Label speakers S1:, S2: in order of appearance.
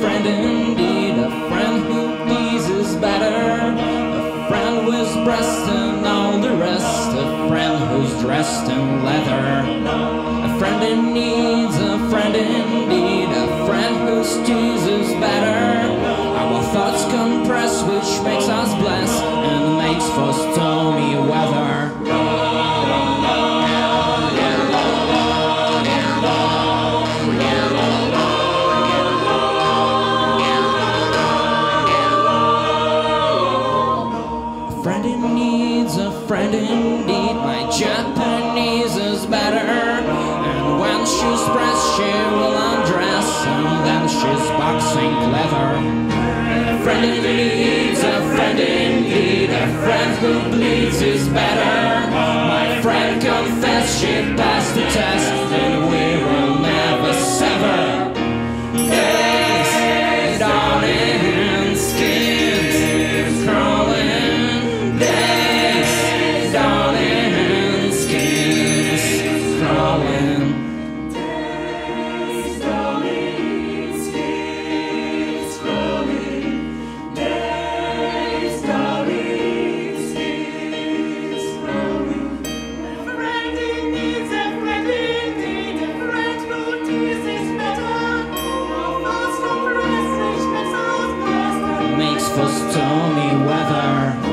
S1: friend indeed, a friend who pleases better. A friend who is breast and all the rest, a friend who's dressed in leather. Clever. A friend in needs, a friend indeed. A friend who bleeds is better. My friend confessed she passed the test. forceful, stormy weather.